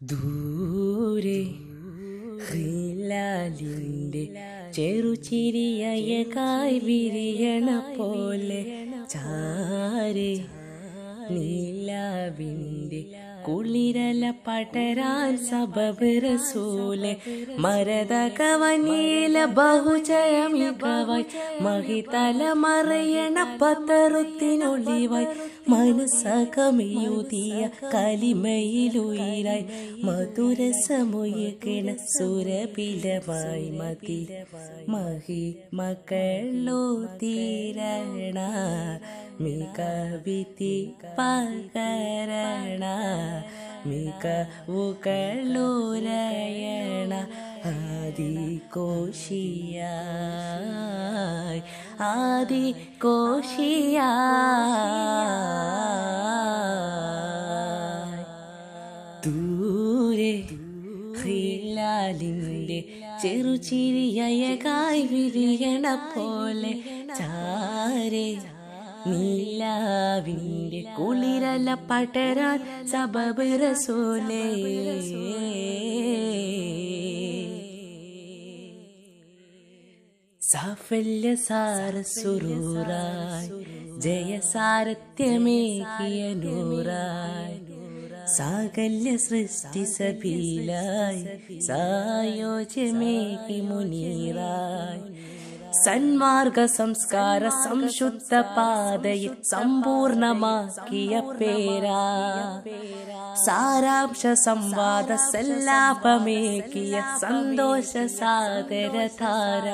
ദൂരെ ഹിലാലിന്റെ ചെറുചിരിയകായി വിരിയണ പോലെ ചാരെ നീലാവിന്റെ കുളിരല പടരാൻ സബബ് റസൂലെ മരതകവനീല ബഹുജയമികവായി മഹിതല മറയണ പത്തറുത്തിനൊളിവായി മനസ്സകമെഴുതിയ കലിമയിലുയിരായി മധുരസമൊഴുകണ സുരപിലമായി മതി. മഹി മകളോ തീരണ മികവിധി പകരണ മികവുകളുരയണ ആദികോശിയായി ആദികോശിയായി ദൂരെ ഹിലാലിന്റെ ചെറുചിരിയകായി വിരിയണ പോലെ ചാരെ നീലാവിന്റെ കുളിരല പടരാൻ സബബ് റസൂലേ. സാഫല്യ സാരസുരൂറായി ജയസാരഥ്യമേകിയ നൂറായി സാകല്യ സൃഷ്ടി സബീലായി സായോജ്യമേകി മുനീറായി സന്മാർഗ സംസ്കാര സംശുദ്ധ പാതയിൽ സമ്പൂർണമാക്കിയ പേരാ. സാരാംശ സംവാദ സല്ലാപമേകിയ സന്തോഷ സാഗരധാര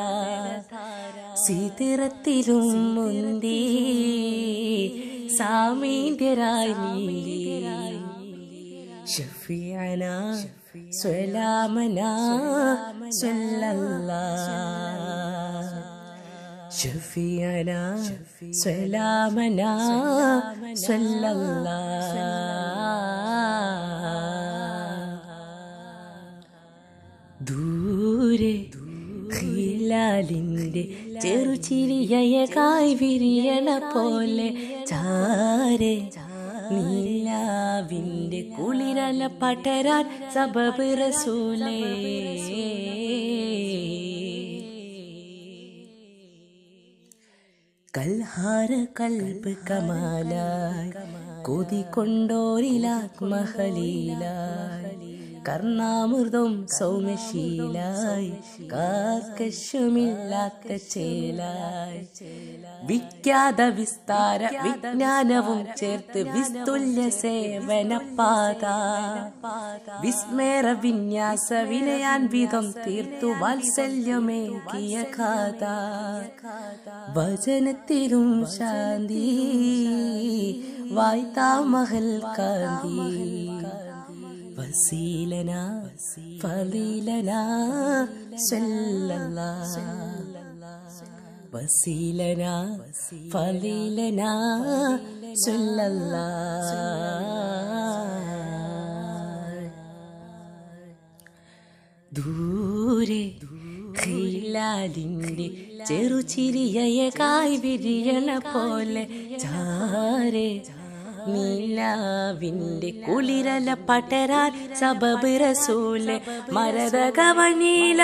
സീതിരത്തിലും മുന്തി സാമീന്ദ്യരായി നീന്തി ഷഫിയന സ്വലാമന സ്വല്ലല്ലാ. ഷഫിയന സ്വലാമന സ്വല്ലല്ലാ. ദൂരെ ഹിലാലിന്റെ കായ് വിരിയണ പോലെ ചാരെ നീലാവിന്റെ കുളിരല പടരാൻ സബബ് കൽഹാര കൽബ് കമാലായി കൊതിക്കൊണ്ടോരിലാത്മഹലീലായി കർണാമൃതം സൗമ്യശീലായി കാർക്കശ്യമില്ലാത്ത ചേലായി. വിഖ്യാത വിസ്താര വിജ്ഞാനവും ചേർത്ത് വിസ്തുല്യ സേവന പാത. വിസ്മേര വിന്യാസ വിനയാൻവിധം തീർത്തു വാത്സല്യമേകിയ കാത വചനത്തിലും ശാന്തി വായ്താമഹൽ കാന്തി. വസീലന ഫലീലന സല്ലല്ലാ. വസീലന ഫലീലന സല്ലല്ലാ. ദൂരെ ഹിലാലിന്റെ ചെറുചിരിയകായി വിരിയണ പോലെ ചാരെ നീലാവിന്റെ കുളിരല പടരാൻ സബബ് റസൂലെ മരതകവനീല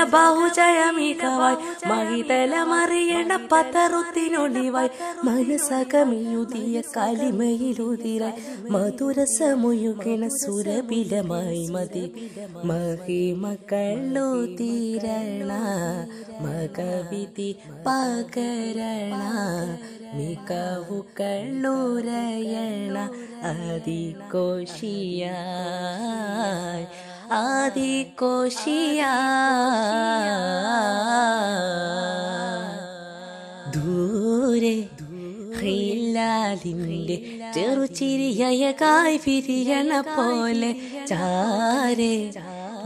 മഹിതല മറിയണ പതറുത്തിനൊളിവായി മനസകമിയുതിയ കലിമയിലുതിരായി മധുരസമുയുകിണ സുരബിലമായി മതി. മഹിമകളോ തീരണ മകവിധി പകരണ മികവുകളുരയണ ആദികോശിയായി ആദികോശിയായി. ദൂരെ ഹിലാലിന്റെ ചെറുചിരിയകായി പിരിയണ പോലെ ചാരെ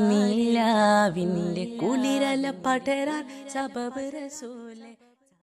നീലാവിന്റെ കുളിരല പടരാൻ സബബ് റസൂലെ